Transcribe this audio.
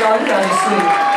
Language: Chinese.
Very.